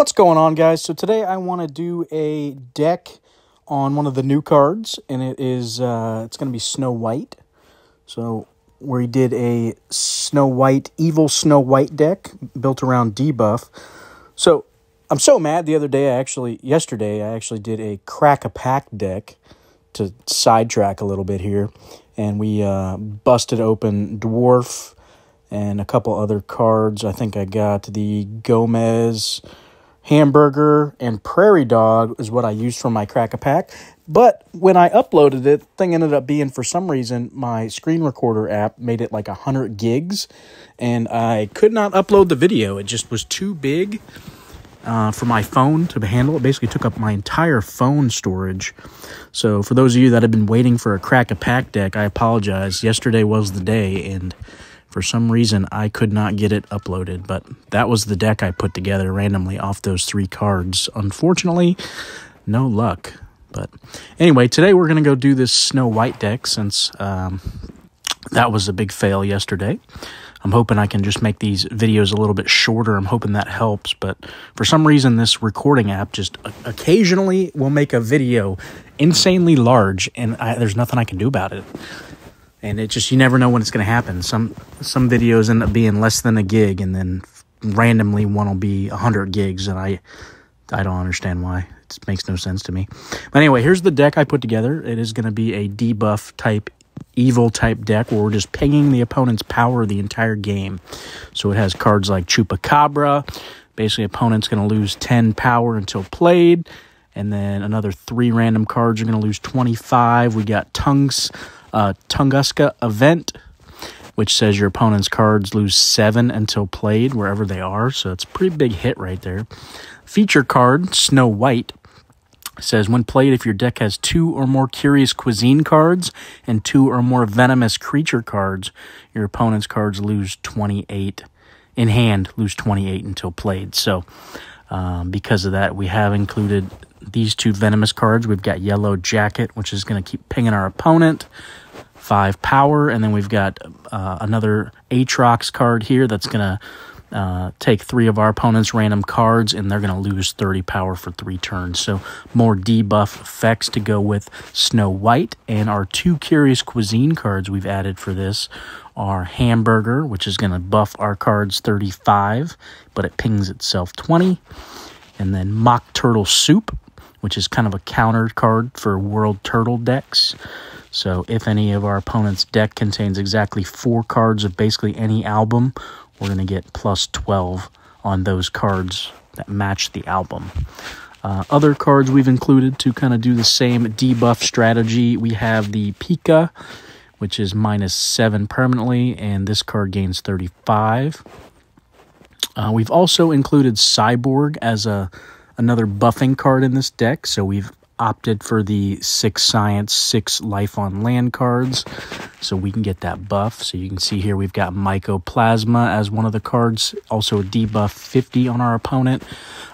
What's going on, guys? So today I want to do a deck on one of the new cards, and it is uh, it's going to be Snow White. So we did a Snow White, evil Snow White deck built around debuff. So I'm so mad. The other day, I actually yesterday I actually did a crack a pack deck to sidetrack a little bit here, and we uh, busted open Dwarf and a couple other cards. I think I got the Gomez hamburger and prairie dog is what I used for my crack a pack. But when I uploaded it, thing ended up being for some reason my screen recorder app made it like 100 gigs and I could not upload the video. It just was too big uh, for my phone to handle. It basically took up my entire phone storage. So for those of you that have been waiting for a crack a pack deck, I apologize. Yesterday was the day and for some reason, I could not get it uploaded, but that was the deck I put together randomly off those three cards. Unfortunately, no luck. But anyway, today we're going to go do this Snow White deck since um, that was a big fail yesterday. I'm hoping I can just make these videos a little bit shorter. I'm hoping that helps. But for some reason, this recording app just occasionally will make a video insanely large, and I, there's nothing I can do about it and it just you never know when it's going to happen. Some some videos end up being less than a gig, and then randomly one will be hundred gigs, and I I don't understand why. It makes no sense to me. But anyway, here's the deck I put together. It is going to be a debuff type evil type deck where we're just pinging the opponent's power the entire game. So it has cards like Chupacabra. Basically, opponent's going to lose 10 power until played. And then another three random cards are going to lose 25. We got Tongues uh, Tunguska event, which says your opponent's cards lose seven until played wherever they are. So it's a pretty big hit right there. Feature card, Snow White, says when played, if your deck has two or more Curious Cuisine cards and two or more Venomous Creature cards, your opponent's cards lose 28 in hand, lose 28 until played. So um, because of that, we have included these two venomous cards. We've got Yellow Jacket, which is going to keep pinging our opponent, five power, and then we've got uh, another Atrax card here that's going to uh, take three of our opponent's random cards, and they're going to lose 30 power for three turns. So more debuff effects to go with Snow White, and our two Curious Cuisine cards we've added for this are Hamburger, which is going to buff our cards 35, but it pings itself 20, and then Mock Turtle Soup, which is kind of a counter card for World Turtle decks. So if any of our opponent's deck contains exactly four cards of basically any album, we're going to get plus 12 on those cards that match the album. Uh, other cards we've included to kind of do the same debuff strategy, we have the Pika, which is minus 7 permanently, and this card gains 35. Uh, we've also included Cyborg as a another buffing card in this deck. So we've opted for the six science, six life on land cards. So we can get that buff. So you can see here we've got Mycoplasma as one of the cards. Also a debuff 50 on our opponent.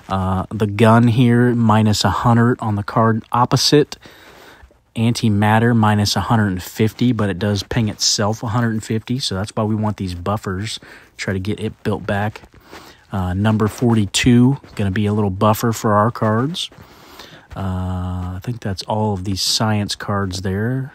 Uh, the gun here, minus 100 on the card opposite. Antimatter, minus 150, but it does ping itself 150. So that's why we want these buffers. Try to get it built back. Uh, number 42, going to be a little buffer for our cards. Uh, I think that's all of these science cards there.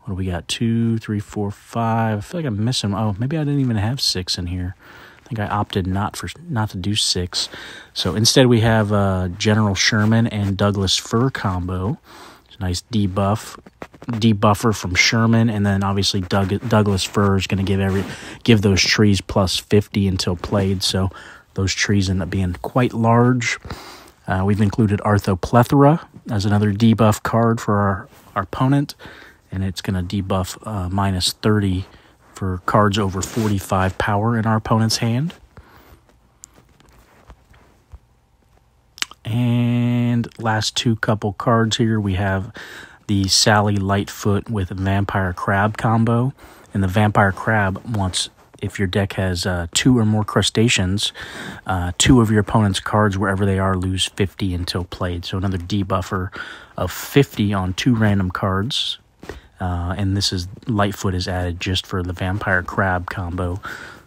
What do we got? Two, three, four, five. I feel like I'm missing. Oh, maybe I didn't even have six in here. I think I opted not for not to do six. So instead, we have uh, General Sherman and Douglas Fir combo. It's a nice debuff, debuffer from Sherman, and then obviously Doug, Douglas Fir is going to give every give those trees plus fifty until played. So those trees end up being quite large. Uh, we've included Arthropleura as another debuff card for our, our opponent, and it's going to debuff uh, minus 30 for cards over 45 power in our opponent's hand. And last two couple cards here, we have the Sally Lightfoot with Vampire Crab combo. And the Vampire Crab wants if your deck has uh, two or more crustaceans, uh, two of your opponent's cards, wherever they are, lose 50 until played. So another debuffer of 50 on two random cards. Uh, and this is Lightfoot is added just for the Vampire Crab combo.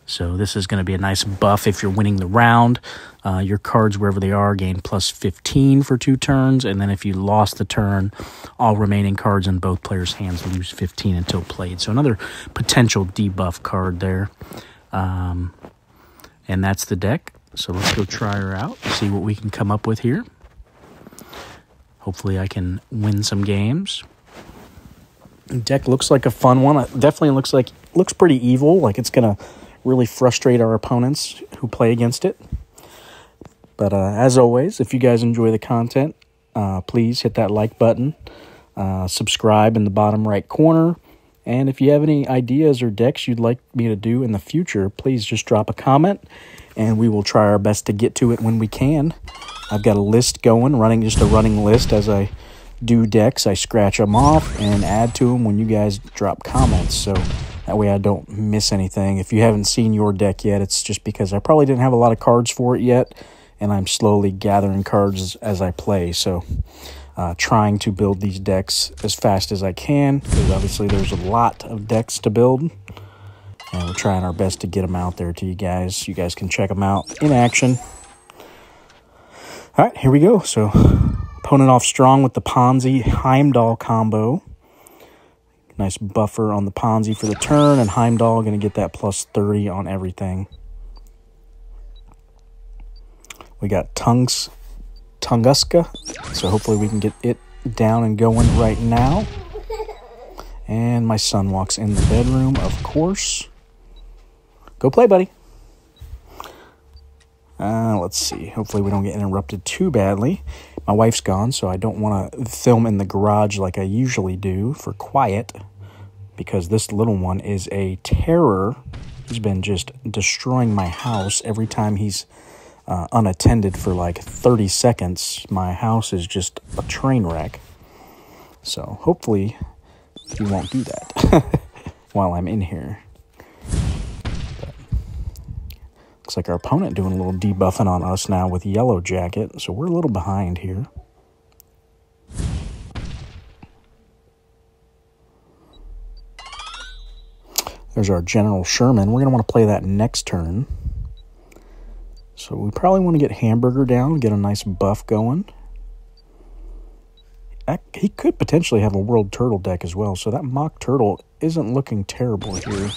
So this is going to be a nice buff if you're winning the round. Uh, your cards, wherever they are, gain plus 15 for two turns. And then if you lost the turn, all remaining cards in both players' hands lose 15 until played. So another potential debuff card there. Um, and that's the deck. So let's go try her out, see what we can come up with here. Hopefully I can win some games. Deck looks like a fun one. It definitely looks like looks pretty evil, like it's going to really frustrate our opponents who play against it. But uh, as always, if you guys enjoy the content, uh, please hit that like button, uh, subscribe in the bottom right corner, and if you have any ideas or decks you'd like me to do in the future, please just drop a comment, and we will try our best to get to it when we can. I've got a list going, running just a running list as I do decks. I scratch them off and add to them when you guys drop comments. So that way I don't miss anything. If you haven't seen your deck yet, it's just because I probably didn't have a lot of cards for it yet, and I'm slowly gathering cards as I play. So uh, trying to build these decks as fast as I can, because obviously there's a lot of decks to build. And we're trying our best to get them out there to you guys. You guys can check them out in action. All right, here we go. So opponent off strong with the Ponzi Heimdall combo. Nice buffer on the Ponzi for the turn, and Heimdall going to get that plus 30 on everything. We got Tungs, Tunguska, so hopefully we can get it down and going right now. And my son walks in the bedroom, of course. Go play, buddy. Uh, let's see. Hopefully we don't get interrupted too badly. My wife's gone, so I don't want to film in the garage like I usually do for quiet because this little one is a terror. He's been just destroying my house every time he's uh, unattended for like 30 seconds. My house is just a train wreck. So hopefully he won't do that while I'm in here. Looks like our opponent doing a little debuffing on us now with Yellow Jacket, so we're a little behind here. There's our General Sherman. We're going to want to play that next turn. So we probably want to get Hamburger down, get a nice buff going. He could potentially have a World Turtle deck as well, so that Mock Turtle isn't looking terrible here.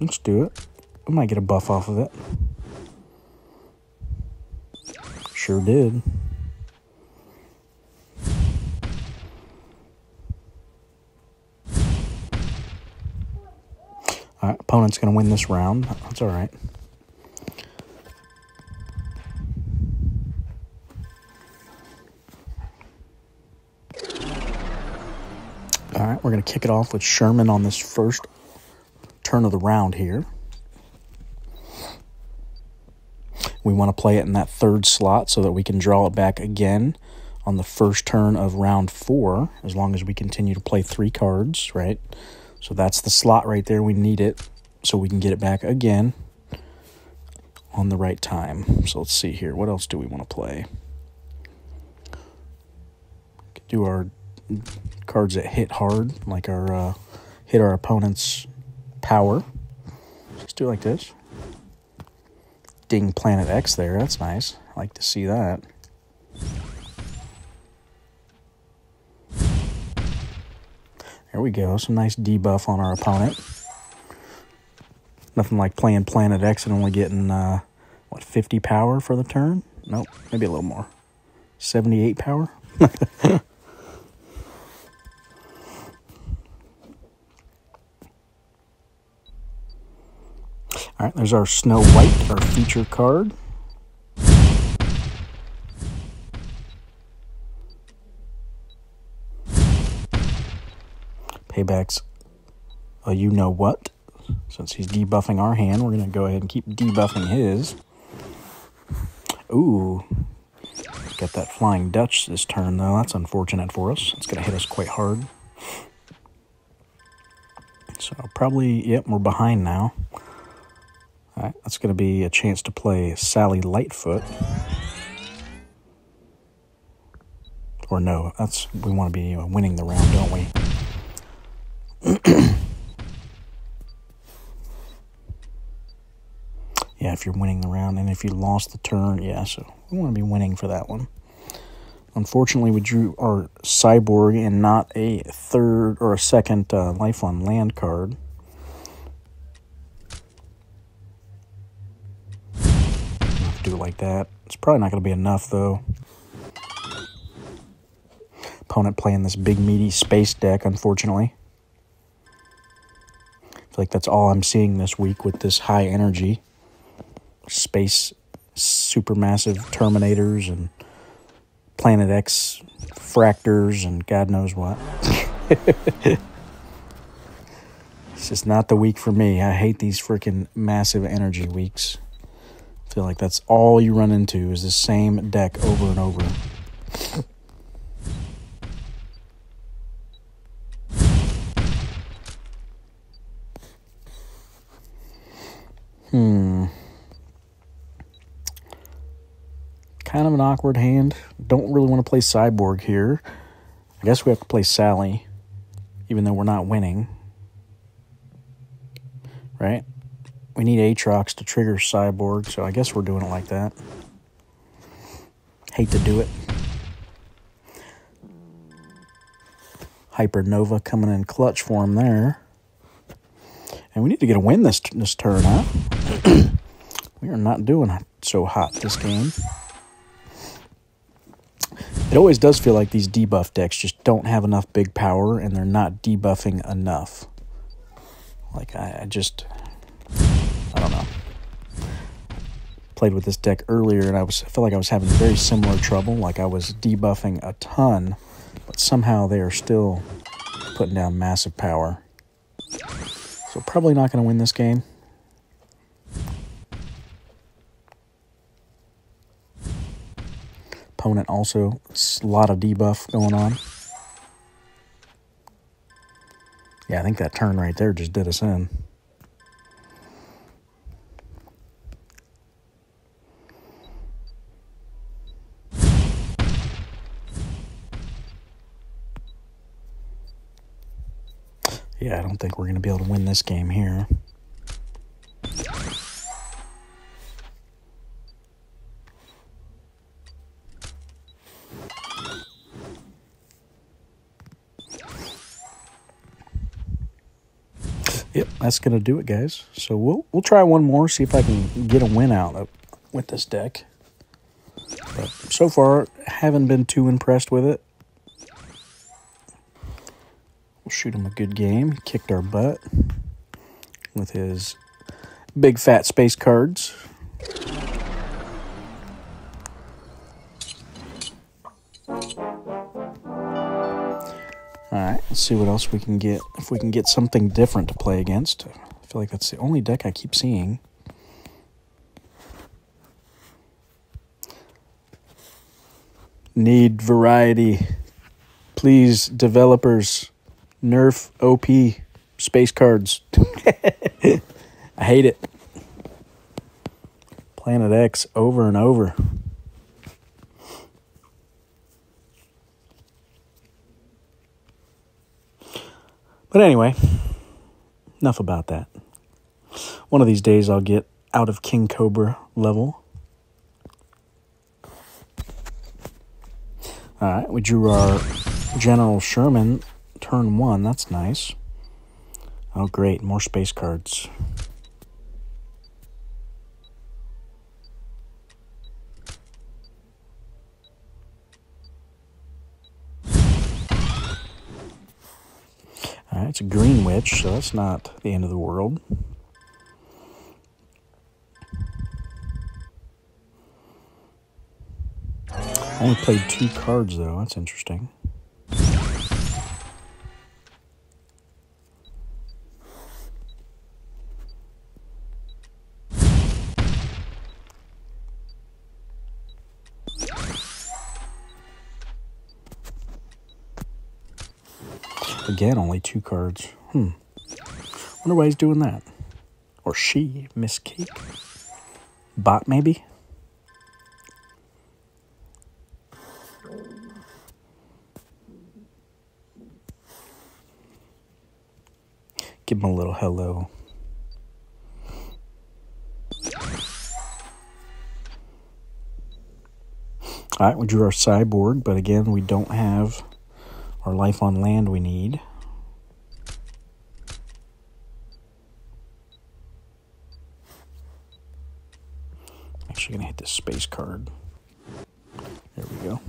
Let's do it. We might get a buff off of it. Sure did. Alright, opponent's going to win this round. That's alright. Alright, we're going to kick it off with Sherman on this first turn of the round here. We want to play it in that third slot so that we can draw it back again on the first turn of round four, as long as we continue to play three cards, right? So that's the slot right there. We need it so we can get it back again on the right time. So let's see here. What else do we want to play? Do our cards that hit hard, like our uh, hit our opponent's power. Let's do it like this. Ding Planet X there. That's nice. I like to see that. There we go. Some nice debuff on our opponent. Nothing like playing Planet X and only getting, uh, what, 50 power for the turn? Nope, maybe a little more. 78 power? All right, there's our Snow White, our feature card. Payback's a you know what. Since he's debuffing our hand, we're going to go ahead and keep debuffing his. Ooh. Got that Flying Dutch this turn, though. That's unfortunate for us. It's going to hit us quite hard. So probably, yep, we're behind now. All right, that's going to be a chance to play Sally Lightfoot. Or no, that's we want to be winning the round, don't we? yeah, if you're winning the round, and if you lost the turn, yeah, so we want to be winning for that one. Unfortunately, we drew our cyborg and not a third or a second uh, life on land card. Do it like that. It's probably not going to be enough, though. Opponent playing this big, meaty space deck, unfortunately. I feel like that's all I'm seeing this week with this high energy. Space supermassive Terminators and Planet X fractors and God knows what. it's just not the week for me. I hate these freaking massive energy weeks. Feel like that's all you run into is the same deck over and over. Hmm. kind of an awkward hand. Don't really want to play Cyborg here. I guess we have to play Sally, even though we're not winning. Right? We need Atrax to trigger Cyborg, so I guess we're doing it like that. Hate to do it. Hypernova coming in clutch for him there. And we need to get a win this, this turn, huh? we are not doing so hot this game. It always does feel like these debuff decks just don't have enough big power and they're not debuffing enough. Like, I, I just. I don't know. Played with this deck earlier and I was felt like I was having very similar trouble. Like I was debuffing a ton, but somehow they are still putting down massive power. So probably not going to win this game. opponent also. A lot of debuff going on. Yeah, I think that turn right there just did us in. Yeah, I don't think we're going to be able to win this game here. Yep, that's gonna do it, guys. So we'll we'll try one more, see if I can get a win out of, with this deck. But so far, haven't been too impressed with it. We'll shoot him a good game. He kicked our butt with his big fat space cards. Alright, let's see what else we can get. If we can get something different to play against. I feel like that's the only deck I keep seeing. Need variety. Please, developers, nerf OP space cards. I hate it. Planet X over and over. But anyway, enough about that. One of these days I'll get out of King Cobra level. All right, we drew our General Sherman turn one. That's nice. Oh, great. More space cards. All right, it's a green witch, so that's not the end of the world. I only played two cards, though. That's interesting. Again, only two cards. Hmm. Wonder why he's doing that. Or she, Miss Cake. Bot, maybe? Give him a little hello. All right, we drew our cyborg, but again, we don't have our life on land we need. Actually, gonna hit this space card. There we go.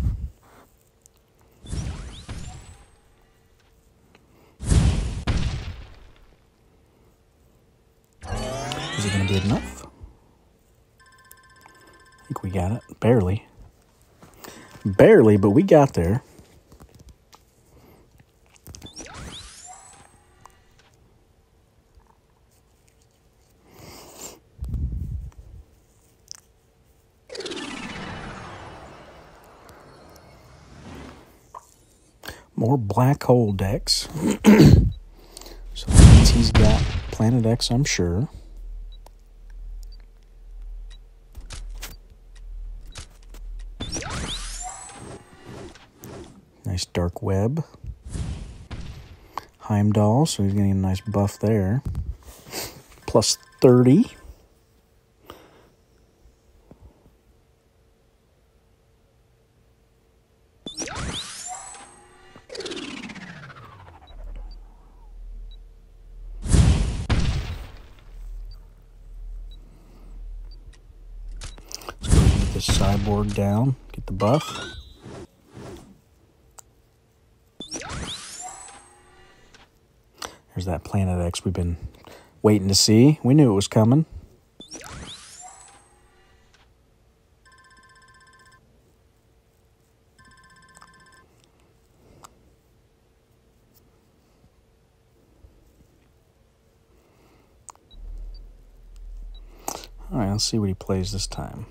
Is it gonna be enough? I think we got it. Barely. Barely, but we got there. More black hole decks. so he's got Planet X, I'm sure. Nice dark web. Heimdall, so he's getting a nice buff there. Plus 30. Let's go get this down, get the buff. There's that Planet X we've been waiting to see. We knew it was coming. All right, let's see what he plays this time.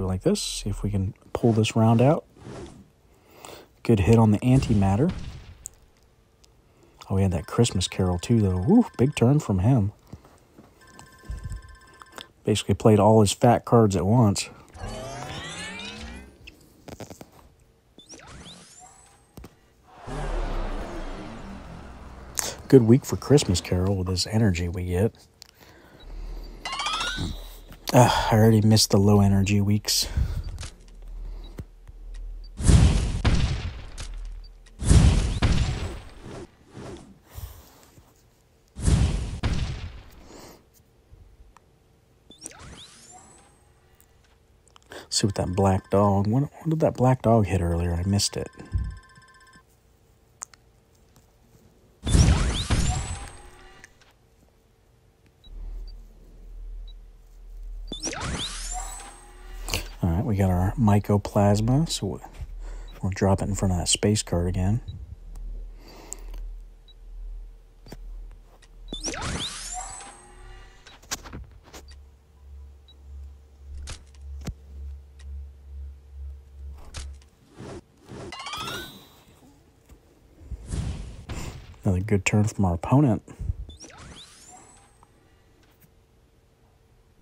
Do it like this. See if we can pull this round out. Good hit on the antimatter. Oh, we had that Christmas Carol too, though. Woo, big turn from him. Basically played all his fat cards at once. Good week for Christmas Carol with this energy we get. Uh, I already missed the low energy weeks. see what that black dog. What did that black dog hit earlier? I missed it. All right, we got our mycoplasma, so we'll, drop it in front of that space card again. Another good turn from our opponent.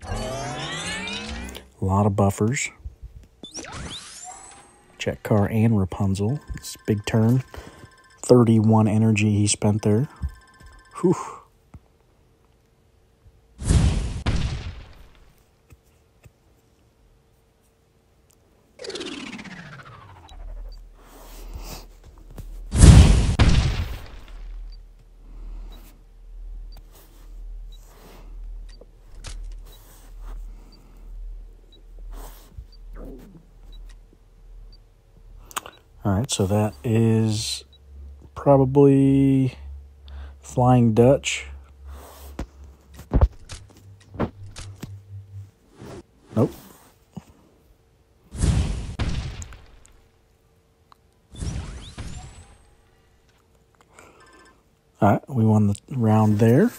A lot of buffers. Car and Rapunzel. It's big turn. 31 energy he spent there. Whew. All right, so that is probably Flying Dutch. Nope. All right, we won the round there.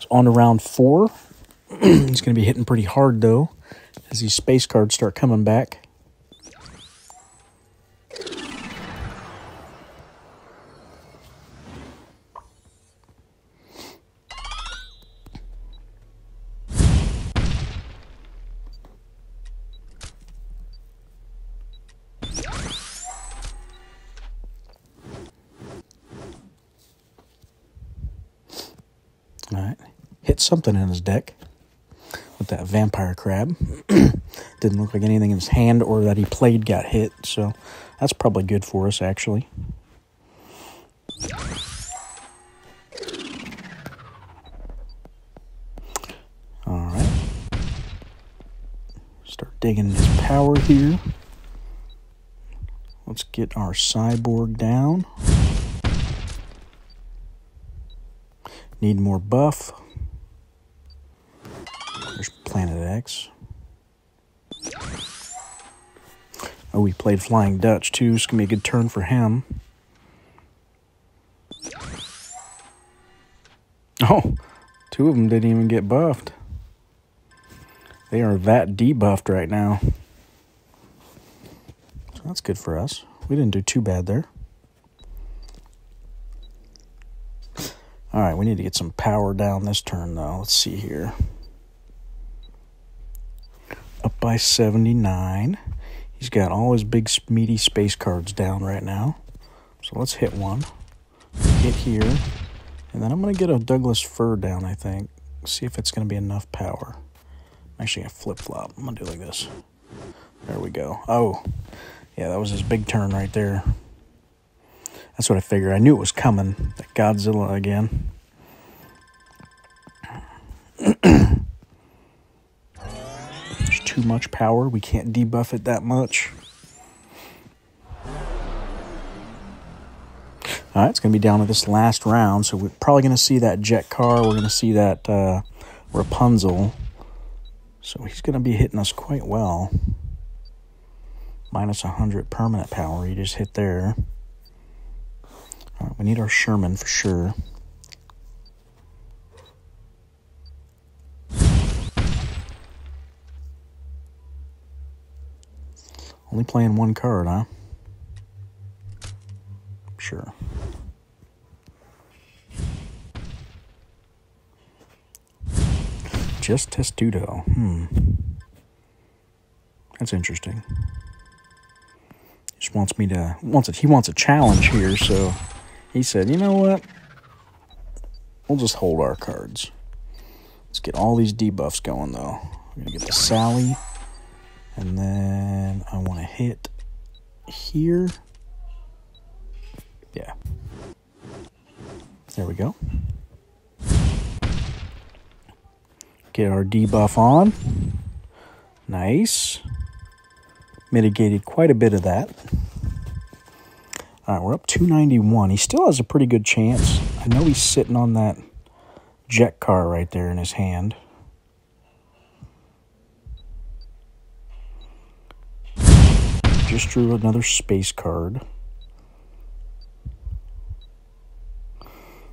So on to round four. He's going to be hitting pretty hard, though, as these space cards start coming back. hit something in his deck with that vampire crab. Didn't look like anything in his hand or that he played got hit, so that's probably good for us, actually. Alright. Start digging his power here. Let's get our cyborg down. Need more buff. There's Planet X. Oh, we played Flying Dutch too. It's going to be a good turn for him. Oh, two of them didn't even get buffed. They are that debuffed right now. So that's good for us. We didn't do too bad there. All right, we need to get some power down this turn, though. Let's see here. By 79. He's got all his big, meaty space cards down right now. So let's hit one. Hit here. And then I'm going to get a Douglas Fir down, I think. See if it's going to be enough power. I'm actually going to flip-flop. I'm going to do like this. There we go. Oh, yeah, that was his big turn right there. That's what I figured. I knew it was coming. That Godzilla again. Too much power. We can't debuff it that much. All right, it's going to be down to this last round, so we're probably going to see that jet car. We're going to see that uh, Rapunzel. So he's going to be hitting us quite well. Minus 100 permanent power. He just hit there. Right, we need our Sherman for sure. Only playing one card, huh? Sure. Just Testudo. Hmm. That's interesting. Just wants me to wants it. He wants a challenge here, so he said, "You know what? We'll just hold our cards. Let's get all these debuffs going, though. We're gonna get the Sally, and then I want to hit here. Yeah. There we go. Get our debuff on. Nice. Mitigated quite a bit of that. All right, we're up 291. He still has a pretty good chance. I know he's sitting on that jet car right there in his hand. Just drew another space card.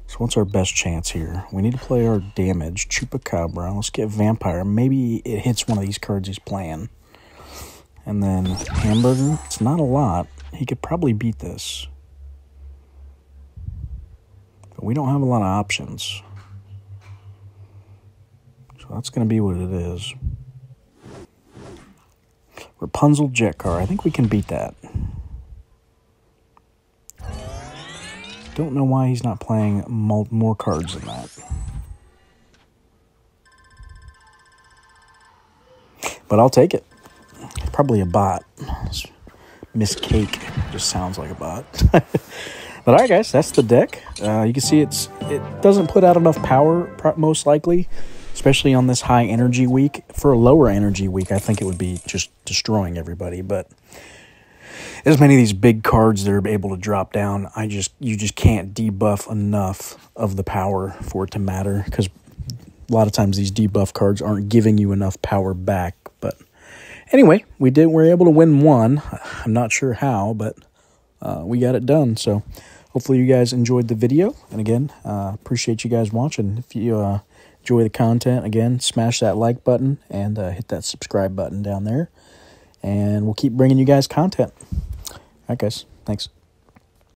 So what's our best chance here? We need to play our damage. Chupacabra. Let's get Vampire. Maybe it hits one of these cards he's playing. And then Hamburger. It's not a lot. He could probably beat this. But we don't have a lot of options. So that's going to be what it is. Rapunzel Jet Car. I think we can beat that. Don't know why he's not playing more cards than that. But I'll take it. Probably a bot. Miss Cake just sounds like a bot. but all right, guys, that's the deck. Uh, you can see it's it doesn't put out enough power, most likely, especially on this high energy week. For a lower energy week, I think it would be just destroying everybody. But as many of these big cards that are able to drop down, I just you just can't debuff enough of the power for it to matter because a lot of times these debuff cards aren't giving you enough power back. But anyway, we did. We are able to win one. I'm not sure how, but uh, we got it done. So hopefully you guys enjoyed the video. And again, uh, appreciate you guys watching. If you uh, enjoy the content, again, smash that like button and uh, hit that subscribe button down there. And we'll keep bringing you guys content. All right, guys. Thanks.